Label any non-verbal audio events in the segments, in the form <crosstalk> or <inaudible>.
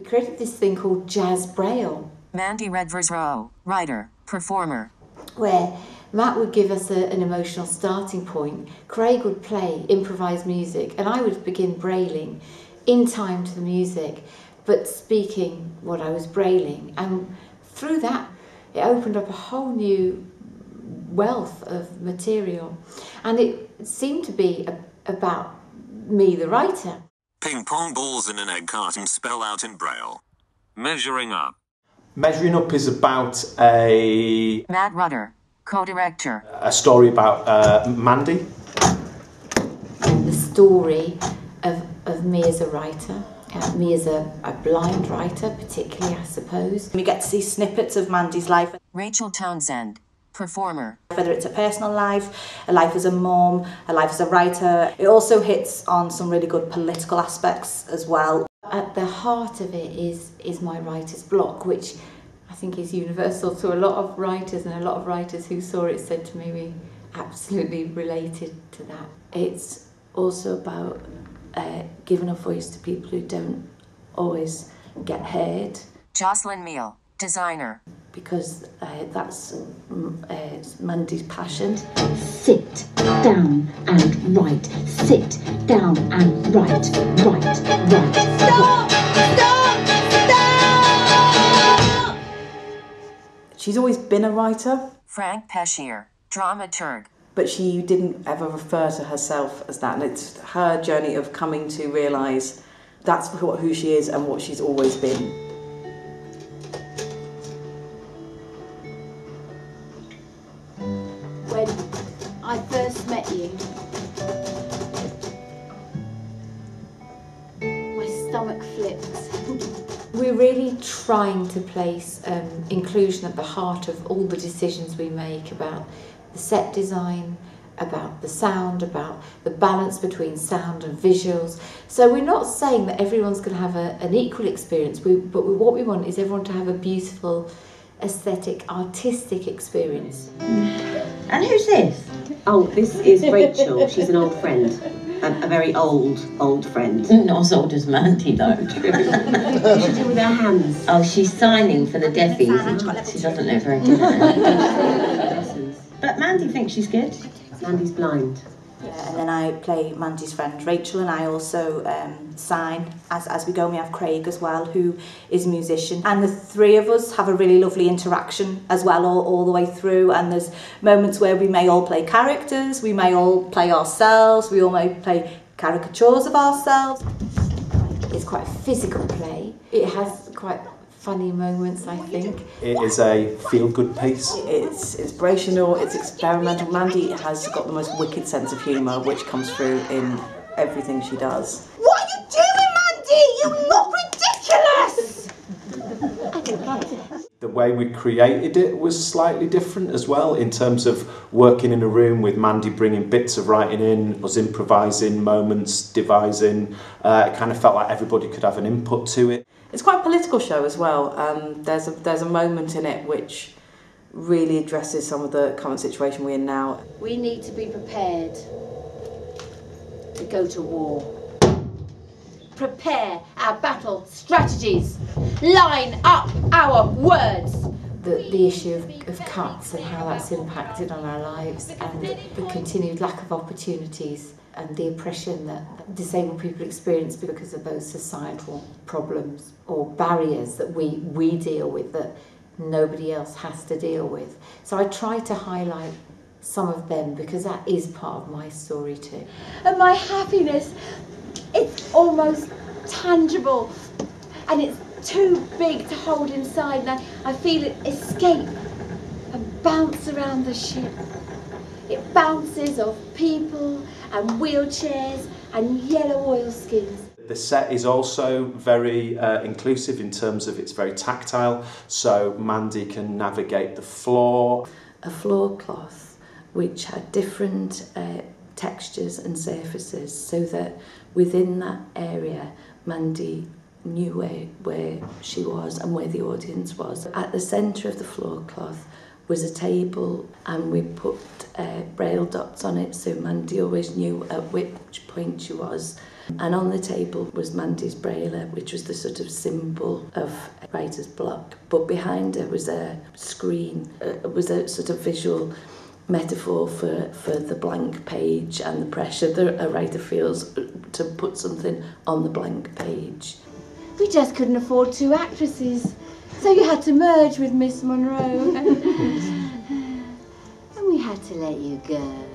we created this thing called Jazz Braille. Mandy Redvers-Rowe, writer, performer. Where Matt would give us a, an emotional starting point, Craig would play improvised music, and I would begin brailing in time to the music, but speaking what I was brailing. And through that, it opened up a whole new wealth of material. And it seemed to be a, about me, the writer. Ping pong balls in an egg carton spell out in Braille. Measuring up. Measuring Up is about a Matt Rutter, co-director. a story about uh, Mandy. the story of, of me as a writer, uh, me as a, a blind writer, particularly, I suppose. We get to see snippets of Mandy's life, Rachael Townsend, performer. whether it's a personal life, a life as a mom, a life as a writer. It also hits on some really good political aspects as well. At the heart of it is, is my writer's block, which I think is universal to a lot of writers, and a lot of writers who saw it said to me we absolutely related to that. It's also about uh, giving a voice to people who don't always get heard. Jocelyn Meal, designer. Because uh, that's mm, uh, Mandy's passion. Sit down and write. Sit down and write. Write. Write. Stop! Stop! Stop! She's always been a writer, Frank Peshier, dramaturg. but she didn't ever refer to herself as that. And it's her journey of coming to realise that's who who she is and what she's always been. Trying to place um, inclusion at the heart of all the decisions we make about the set design, about the sound, about the balance between sound and visuals. So we're not saying that everyone's going to have a, an equal experience, we, but we, what we want is everyone to have a beautiful, aesthetic, artistic experience. And who's this? Oh, this is Rachel. She's an old friend. A, a very old, old friend. <laughs> Not as old as Mandy, though. <laughs> What's she do with her hands? oh, she's signing for the deafies. She doesn't know very good. Lessons. <laughs> But Mandy thinks she's good. Mandy's blind. Yeah, and then I play Mandy's friend Rachel, and I also um, sign as, as we go. We have Craig as well, who is a musician, and the three of us have a really lovely interaction as well, all, all the way through. And there's moments where we may all play characters, we may all play ourselves, we all may play caricatures of ourselves. It's quite a physical play. It has quite funny moments, I think. It is a feel-good piece. It's inspirational, it's experimental. Mandy has got the most wicked sense of humour, which comes through in everything she does. What are you doing, Mandy? You look ridiculous! The way we created it was slightly different as well in terms of working in a room with Mandy bringing bits of writing in, us improvising moments, devising. Uh, it kind of felt like everybody could have an input to it. It's quite a political show as well. Um, there's a there's a moment in it which really addresses some of the current situation we're in now. We need to be prepared to go to war. Prepare our battle strategies. Line up our words. The, the issue of, of cuts and how that's impacted on our lives and the continued lack of opportunities and the oppression that disabled people experience because of those societal problems or barriers that we, we deal with that nobody else has to deal with. So I try to highlight some of them because that is part of my story too. And my happiness, it's almost tangible and it's too big to hold inside and I, I feel it escape and bounce around the ship. It bounces off people and wheelchairs and yellow oilskins. The set is also very uh, inclusive in terms of it's very tactile, so Mandy can navigate the floor. a floor cloth which had different uh, textures and surfaces so that within that area Mandy knew where, where she was and where the audience was. At the centre of the floor cloth was a table and we put uh, braille dots on it so Mandy always knew at which point she was. And on the table was Mandy's braille, which was the sort of symbol of writer's block. But behind her was a screen, uh, was a sort of visual metaphor for, for the blank page and the pressure that a writer feels to put something on the blank page. We just couldn't afford two actresses. So you had to merge with Miss Monroe. <laughs> and we had to let you go.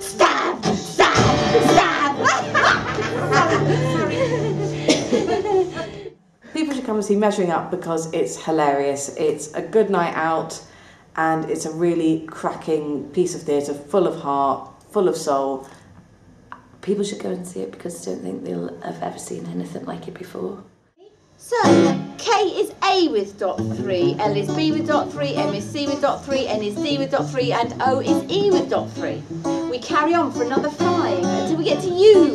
Stab! Stab! Stab! <laughs> People should come and see Measuring Up because it's hilarious. It's a good night out and it's a really cracking piece of theatre, full of heart, full of soul. People should go and see it because I don't think they'll have ever seen anything like it before. So, K is A with dot 3, L is B with dot 3, M is C with dot 3, N is D with dot 3, and O is E with dot 3. We carry on for another 5 until we get to U,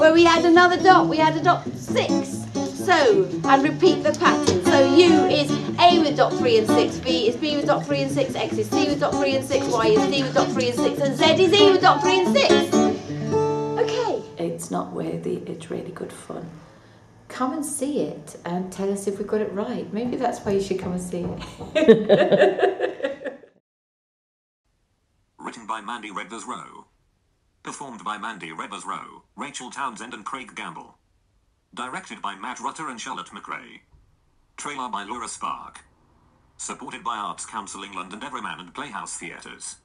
where we add another dot, we add a dot 6. So, and repeat the pattern. So U is A with dot 3 and 6, B is B with dot 3 and 6, X is C with dot 3 and 6, Y is D with dot 3 and 6, and Z is E with dot 3 and 6. Okay. It's not worthy, it's really good fun. Come and see it and tell us if we got it right. Maybe that's why you should come and see it. <laughs> Written by Mandy Redvers Rowe. Performed by Mandy Redvers Rowe, Rachael Townsend and Craig Gamble. Directed by Matt Rutter and Charlotte Macrae. Trailer by Laura Spark. Supported by Arts Council England and Everyman and Playhouse Theatres.